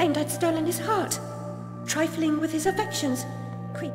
Claimed I'd stolen his heart. Trifling with his affections. Queen.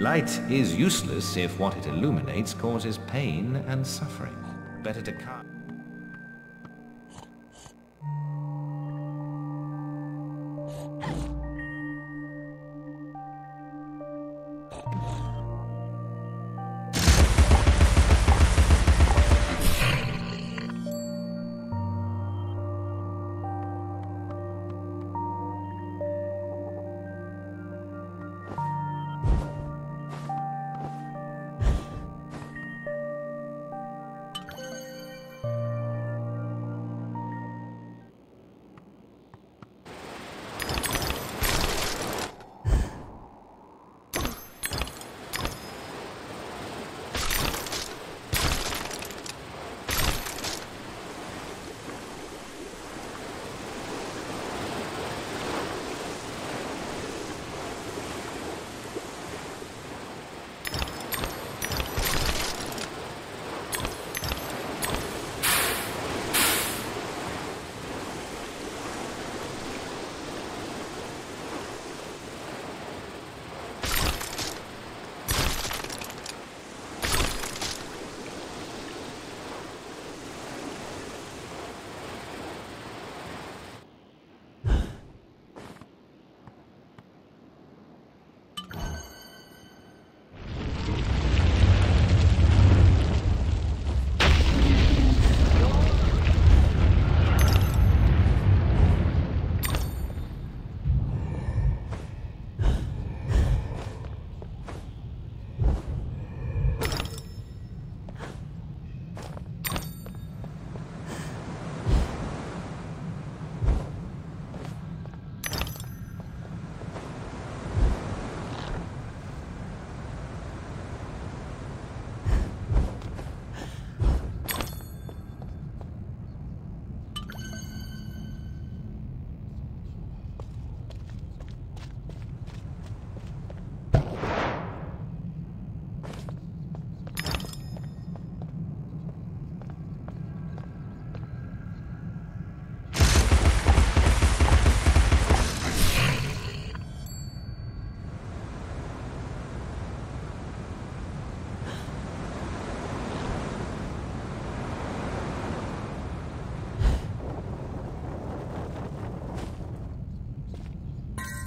Light? Is useless if what it illuminates causes pain and suffering. Better to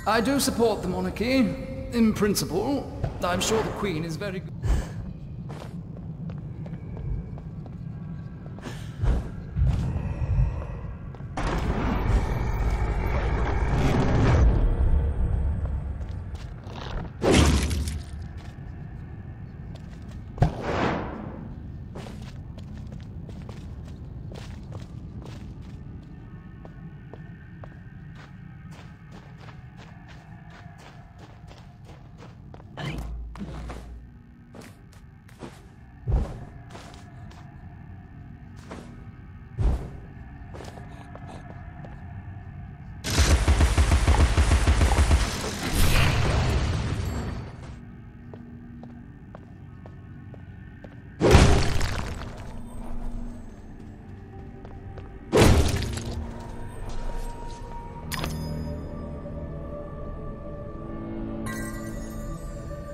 I do support the monarchy, in principle. I'm sure the Queen is very good.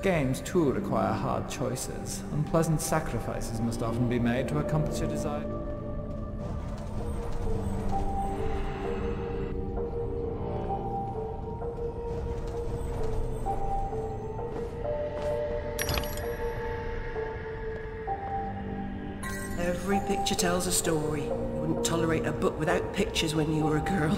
Games too require hard choices. Unpleasant sacrifices must often be made to accomplish a desire. Every picture tells a story. You wouldn't tolerate a book without pictures when you were a girl.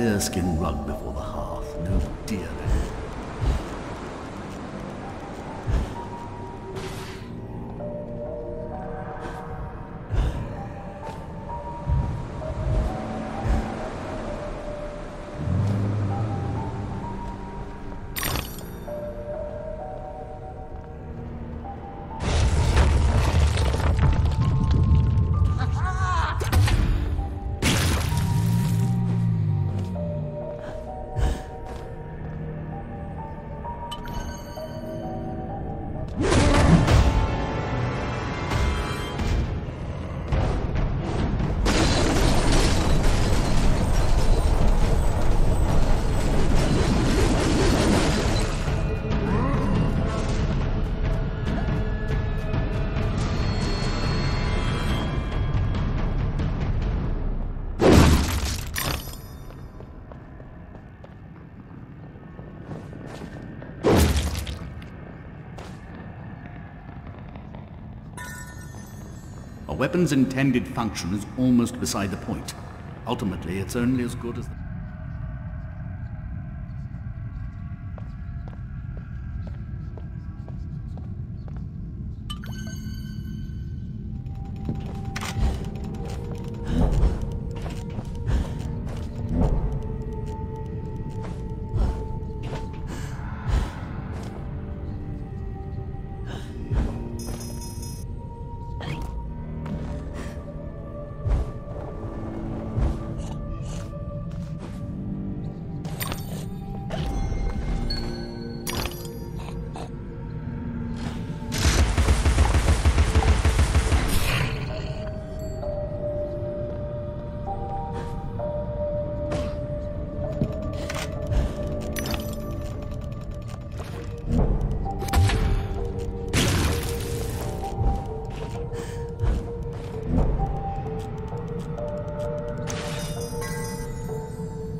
Bearskin rug before the hearth, no deer weapon's intended function is almost beside the point. Ultimately, it's only as good as the...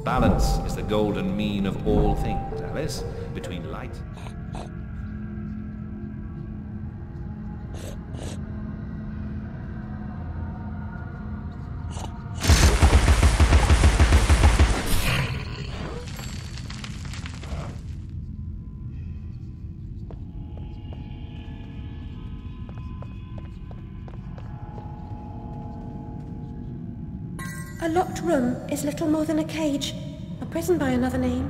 Balance is the golden mean of all things, Alice, between light. Is little more than a cage. A prison by another name.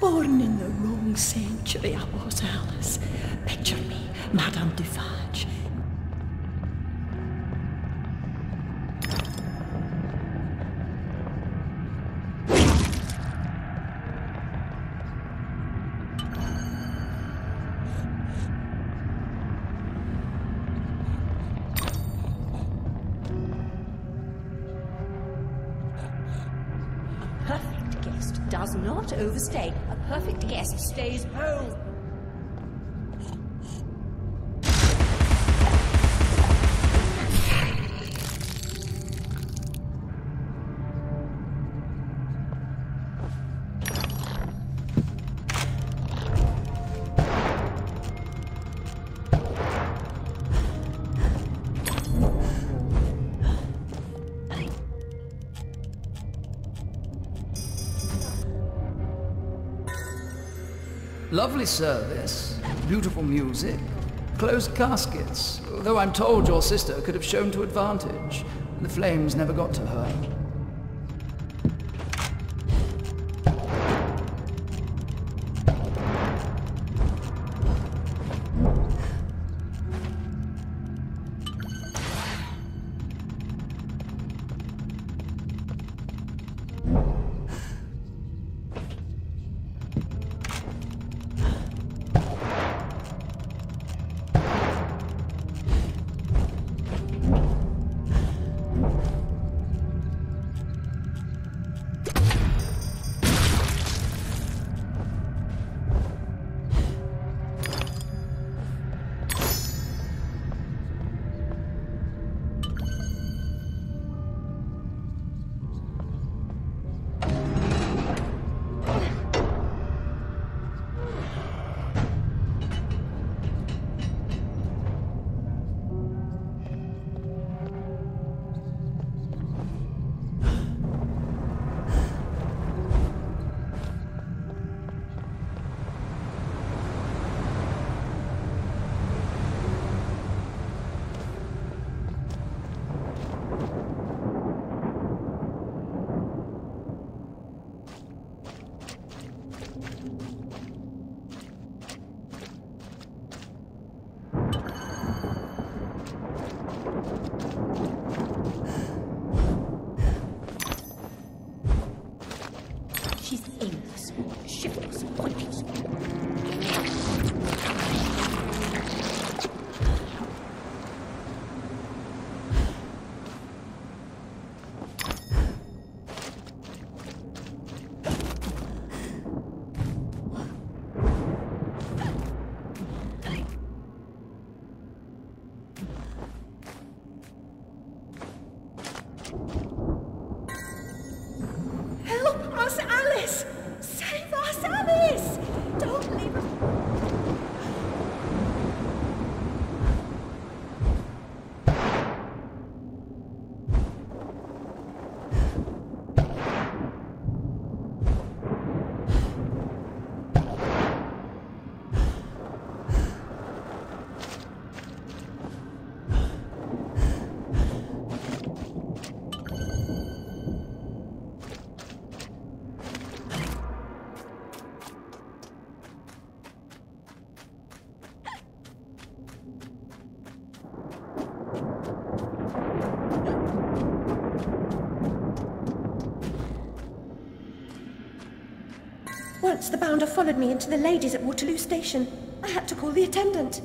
Born in the wrong century, I was, Alice. Picture me, Madame Defarge. Perfect guest does not overstay. A perfect guest stays home. Lovely service, beautiful music, closed caskets, though I'm told your sister could have shown to advantage. The flames never got to her. She's Once the bounder followed me into the ladies at Waterloo Station. I had to call the attendant.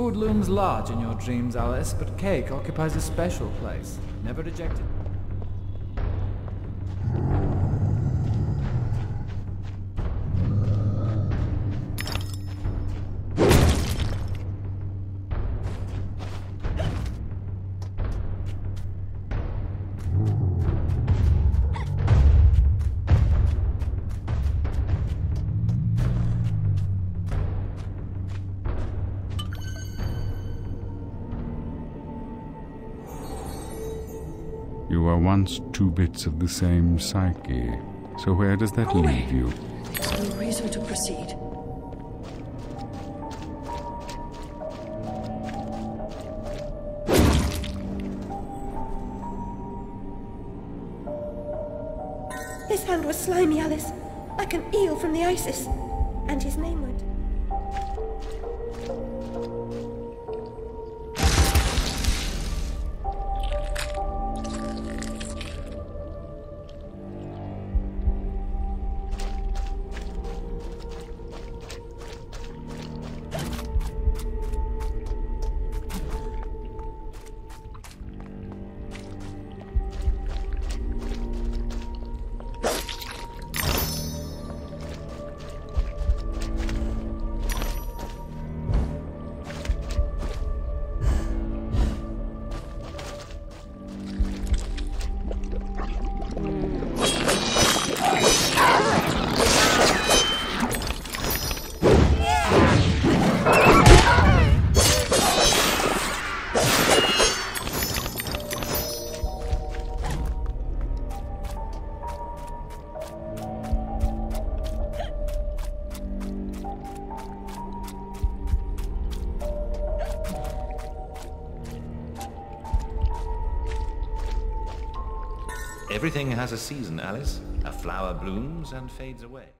Food looms large in your dreams, Alice, but cake occupies a special place. Never rejected. Once two bits of the same psyche. So where does that Go away. leave you? There's no reason to proceed. His hand was slimy, Alice, like an eel from the Isis. And his name went. Has a season, Alice. A flower blooms and fades away.